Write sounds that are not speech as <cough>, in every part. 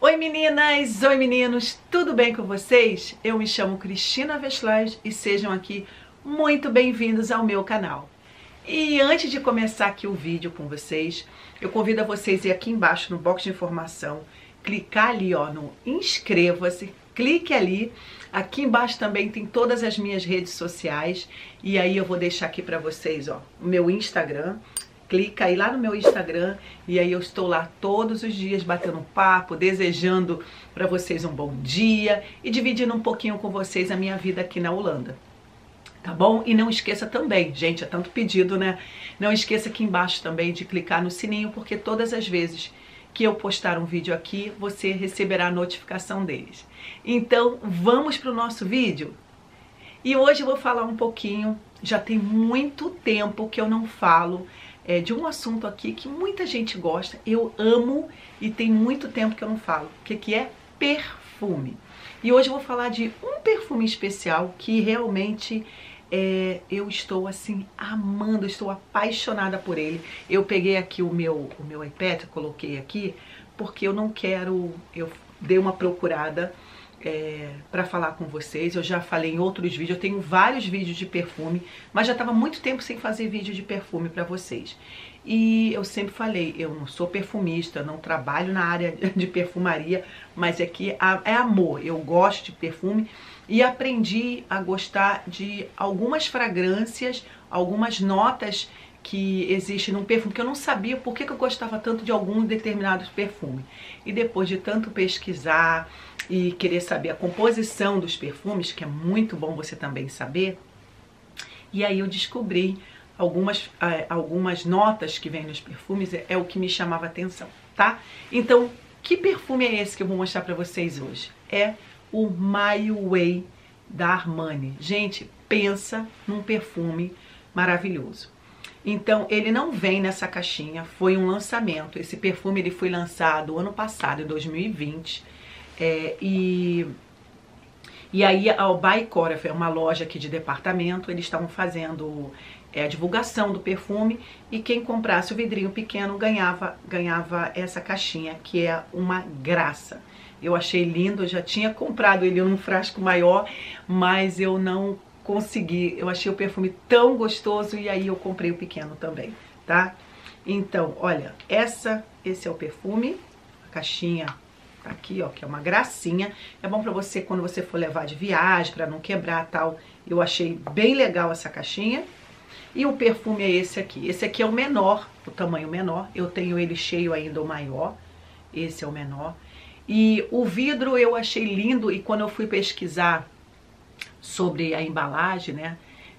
Oi meninas, oi meninos, tudo bem com vocês? Eu me chamo Cristina Veslage e sejam aqui muito bem-vindos ao meu canal. E antes de começar aqui o vídeo com vocês, eu convido a vocês ir aqui embaixo no box de informação, clicar ali ó no inscreva-se, clique ali. Aqui embaixo também tem todas as minhas redes sociais e aí eu vou deixar aqui para vocês ó, o meu Instagram, clica aí lá no meu Instagram e aí eu estou lá todos os dias batendo papo, desejando para vocês um bom dia e dividindo um pouquinho com vocês a minha vida aqui na Holanda. Tá bom? E não esqueça também, gente, é tanto pedido, né? Não esqueça aqui embaixo também de clicar no sininho, porque todas as vezes que eu postar um vídeo aqui, você receberá a notificação deles. Então, vamos para o nosso vídeo? E hoje eu vou falar um pouquinho, já tem muito tempo que eu não falo é, de um assunto aqui que muita gente gosta, eu amo e tem muito tempo que eu não falo, que, que é perfume. E hoje eu vou falar de um perfume especial que realmente é, eu estou assim amando, estou apaixonada por ele. Eu peguei aqui o meu, o meu iPad, coloquei aqui, porque eu não quero, eu dei uma procurada é, para falar com vocês. Eu já falei em outros vídeos, eu tenho vários vídeos de perfume, mas já estava muito tempo sem fazer vídeo de perfume para vocês. E eu sempre falei, eu não sou perfumista, não trabalho na área <laughs> de perfumaria, mas é que é amor, eu gosto de perfume e aprendi a gostar de algumas fragrâncias, algumas notas que existe num perfume, que eu não sabia por que eu gostava tanto de algum determinado perfume. E depois de tanto pesquisar, e querer saber a composição dos perfumes, que é muito bom você também saber. E aí eu descobri algumas, eh, algumas notas que vêm nos perfumes, é, é o que me chamava atenção, tá? Então, que perfume é esse que eu vou mostrar para vocês hoje? É o My Way da Armani. Gente, pensa num perfume maravilhoso. Então, ele não vem nessa caixinha, foi um lançamento. Esse perfume ele foi lançado ano passado, em 2020. É, e, e aí a Baicora é uma loja aqui de departamento, eles estavam fazendo é, a divulgação do perfume e quem comprasse o vidrinho pequeno ganhava, ganhava essa caixinha, que é uma graça. Eu achei lindo, eu já tinha comprado ele num frasco maior, mas eu não consegui. Eu achei o perfume tão gostoso e aí eu comprei o pequeno também, tá? Então, olha, essa, esse é o perfume, a caixinha Tá aqui, ó, que é uma gracinha. É bom pra você quando você for levar de viagem, pra não quebrar tal. Eu achei bem legal essa caixinha. E o perfume é esse aqui. Esse aqui é o menor, o tamanho menor. Eu tenho ele cheio ainda, o maior. Esse é o menor. E o vidro eu achei lindo e quando eu fui pesquisar sobre a embalagem, né?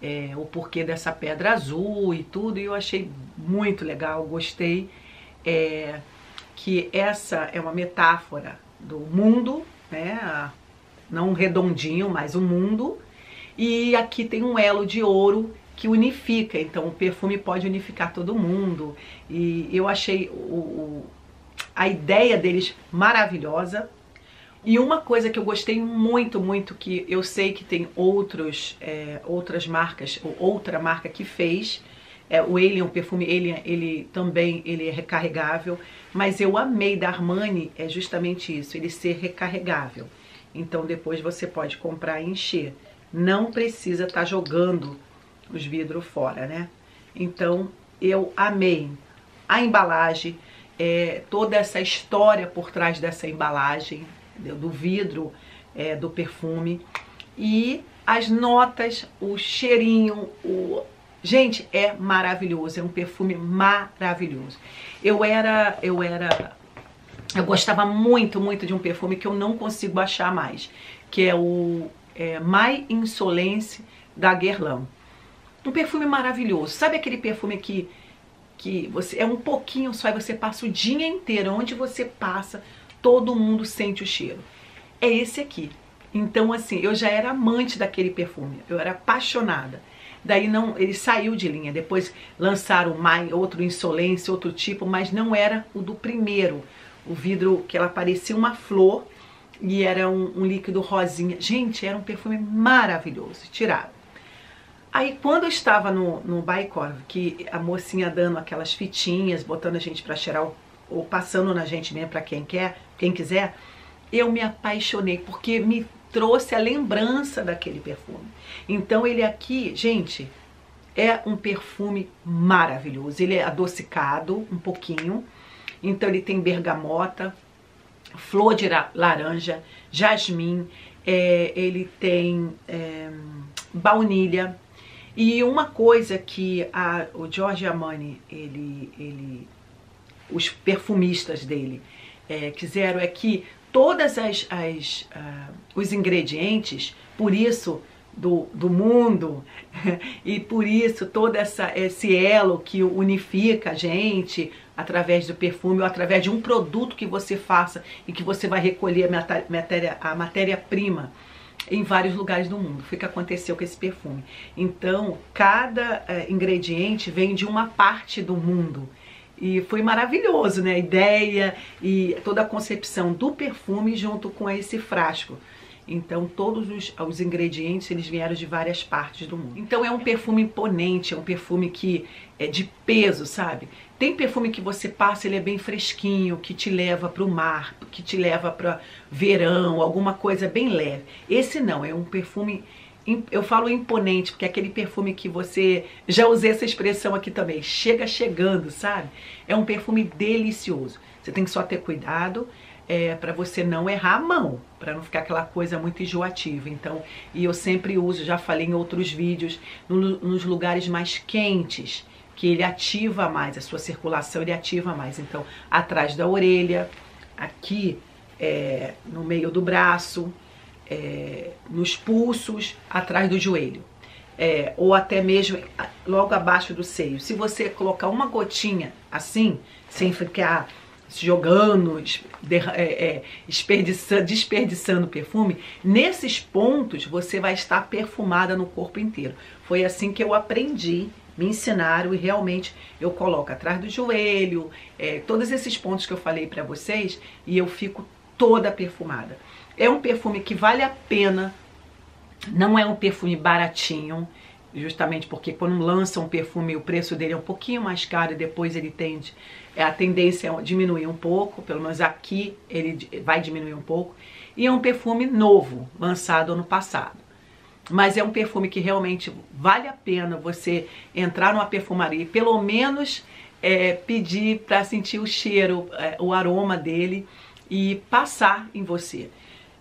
É, o porquê dessa pedra azul e tudo, eu achei muito legal, gostei. É, que essa é uma metáfora do mundo, né? Não redondinho, mas o mundo. E aqui tem um elo de ouro que unifica, então o perfume pode unificar todo mundo. E eu achei o, o, a ideia deles maravilhosa. E uma coisa que eu gostei muito, muito, que eu sei que tem outros, é, outras marcas, ou outra marca que fez, é, o Alien, o perfume Alien, ele também ele é recarregável, mas eu amei da Armani é justamente isso, ele ser recarregável. Então depois você pode comprar e encher. Não precisa estar tá jogando os vidros fora, né? Então eu amei a embalagem, é, toda essa história por trás dessa embalagem, do vidro, é, do perfume e as notas, o cheirinho, o, Gente, é maravilhoso, é um perfume maravilhoso. Eu era, eu era, eu gostava muito, muito de um perfume que eu não consigo achar mais, que é o é, My Insolence da Guerlain. Um perfume maravilhoso. Sabe aquele perfume que que você é um pouquinho só e você passa o dia inteiro, onde você passa, todo mundo sente o cheiro. É esse aqui. Então assim, eu já era amante daquele perfume. Eu era apaixonada. Daí não, ele saiu de linha. Depois lançaram mais outro Insolência, outro tipo, mas não era o do primeiro. O vidro que ela parecia uma flor e era um, um líquido rosinha. Gente, era um perfume maravilhoso. Tiraram. Aí quando eu estava no, no Baicor, que a mocinha dando aquelas fitinhas, botando a gente para cheirar o, ou passando na gente mesmo para quem quer, quem quiser, eu me apaixonei porque me trouxe a lembrança daquele perfume. Então ele aqui, gente, é um perfume maravilhoso. Ele é adocicado um pouquinho. Então ele tem bergamota, flor de laranja, jasmim, é, ele tem é, baunilha. E uma coisa que a, o Giorgio Armani, ele, ele, os perfumistas dele é, quiseram é que todas as, as uh, os ingredientes, por isso do, do mundo <laughs> e por isso todo essa, esse elo que unifica a gente através do perfume ou através de um produto que você faça e que você vai recolher a matéria a matéria-prima em vários lugares do mundo. Foi o que aconteceu com esse perfume. Então, cada é, ingrediente vem de uma parte do mundo. E foi maravilhoso, né? A ideia e toda a concepção do perfume junto com esse frasco. Então todos os, os, ingredientes eles vieram de várias partes do mundo. Então é um perfume imponente, é um perfume que é de peso, sabe? Tem perfume que você passa, ele é bem fresquinho, que te leva para o mar, que te leva para verão, alguma coisa bem leve. Esse não, é um perfume eu falo imponente, porque é aquele perfume que você. Já usei essa expressão aqui também. Chega chegando, sabe? É um perfume delicioso. Você tem que só ter cuidado é, para você não errar a mão, para não ficar aquela coisa muito enjoativa. Então, e eu sempre uso, já falei em outros vídeos, no, nos lugares mais quentes, que ele ativa mais, a sua circulação ele ativa mais. Então, atrás da orelha, aqui é, no meio do braço, é, nos pulsos, atrás do joelho. É, ou até mesmo logo abaixo do seio. Se você colocar uma gotinha assim, sem ficar jogando, é, é, desperdiçando, desperdiçando perfume, nesses pontos você vai estar perfumada no corpo inteiro. Foi assim que eu aprendi, me ensinaram e realmente eu coloco atrás do joelho, é, todos esses pontos que eu falei para vocês e eu fico toda perfumada. É um perfume que vale a pena, não é um perfume baratinho, justamente porque quando lança um perfume o preço dele é um pouquinho mais caro e depois ele tende a tendência é diminuir um pouco, pelo menos aqui ele vai diminuir um pouco, e é um perfume novo, lançado ano passado. Mas é um perfume que realmente vale a pena você entrar numa perfumaria e pelo menos é, pedir para sentir o cheiro, é, o aroma dele e passar em você.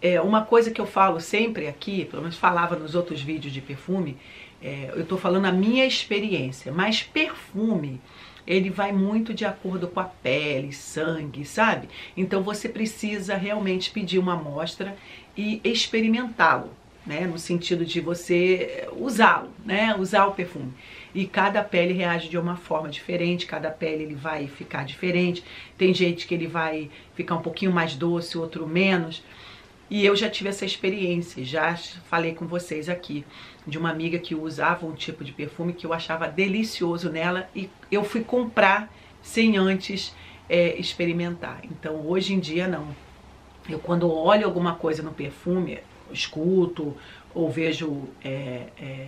É, uma coisa que eu falo sempre aqui, pelo menos falava nos outros vídeos de perfume, é, eu estou falando a minha experiência, mas perfume ele vai muito de acordo com a pele, sangue, sabe? Então você precisa realmente pedir uma amostra e experimentá-lo, né? No sentido de você usá-lo, né? Usar o perfume. E cada pele reage de uma forma diferente, cada pele ele vai ficar diferente. Tem gente que ele vai ficar um pouquinho mais doce, outro menos. E eu já tive essa experiência, já falei com vocês aqui de uma amiga que usava um tipo de perfume que eu achava delicioso nela e eu fui comprar sem antes é, experimentar. Então hoje em dia não. Eu quando olho alguma coisa no perfume, escuto ou vejo é, é,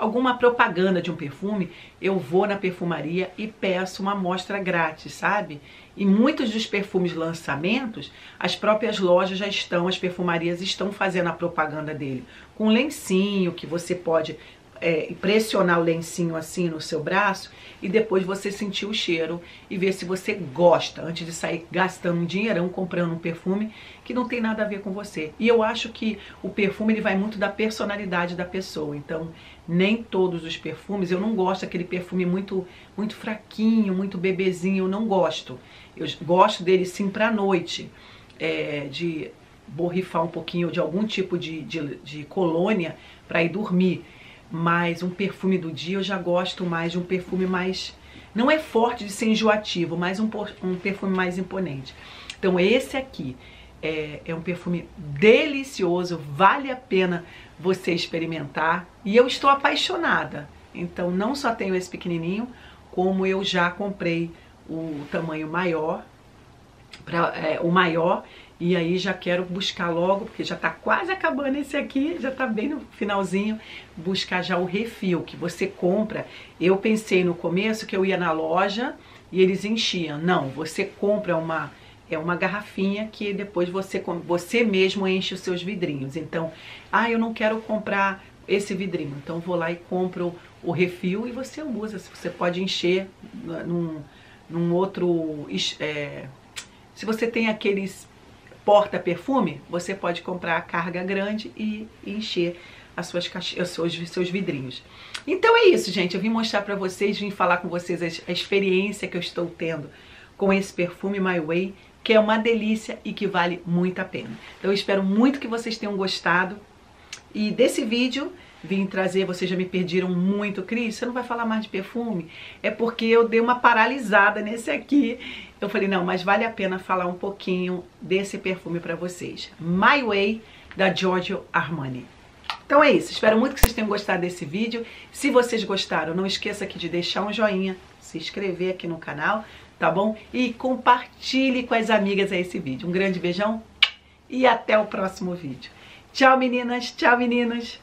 alguma propaganda de um perfume, eu vou na perfumaria e peço uma amostra grátis, sabe? E muitos dos perfumes lançamentos, as próprias lojas já estão, as perfumarias estão fazendo a propaganda dele. Com lencinho que você pode é, pressionar o lencinho assim no seu braço e depois você sentir o cheiro e ver se você gosta, antes de sair gastando um dinheirão comprando um perfume que não tem nada a ver com você. E eu acho que o perfume ele vai muito da personalidade da pessoa. Então, nem todos os perfumes, eu não gosto daquele perfume muito muito fraquinho, muito bebezinho, eu não gosto. Eu gosto dele sim pra noite, é, de borrifar um pouquinho de algum tipo de, de, de colônia para ir dormir mas um perfume do dia eu já gosto mais de um perfume mais. Não é forte de ser enjoativo, mas um, um perfume mais imponente. Então, esse aqui é, é um perfume delicioso, vale a pena você experimentar. E eu estou apaixonada. Então, não só tenho esse pequenininho, como eu já comprei o tamanho maior, pra, é, o maior e aí já quero buscar logo, porque já tá quase acabando esse aqui, já tá bem no finalzinho, buscar já o refil que você compra. Eu pensei no começo que eu ia na loja, e eles enchiam. Não, você compra uma é uma garrafinha que depois você você mesmo enche os seus vidrinhos. Então, ah, eu não quero comprar esse vidrinho, então vou lá e compro o refil e você usa. Você pode encher num, num outro é, se você tem aqueles porta-perfume, você pode comprar a carga grande e encher as suas os seus, seus vidrinhos. Então é isso, gente. Eu vim mostrar para vocês, vim falar com vocês a, a experiência que eu estou tendo com esse perfume My Way, que é uma delícia e que vale muito a pena. Então eu espero muito que vocês tenham gostado. E desse vídeo vim trazer, vocês já me pediram muito, Cris, você não vai falar mais de perfume? É porque eu dei uma paralisada nesse aqui. Eu falei, não, mas vale a pena falar um pouquinho desse perfume para vocês. My Way, da Giorgio Armani. Então é isso, espero muito que vocês tenham gostado desse vídeo. Se vocês gostaram, não esqueça aqui de deixar um joinha, se inscrever aqui no canal, tá bom? E compartilhe com as amigas esse vídeo. Um grande beijão e até o próximo vídeo. Tchau meninas, tchau meninos!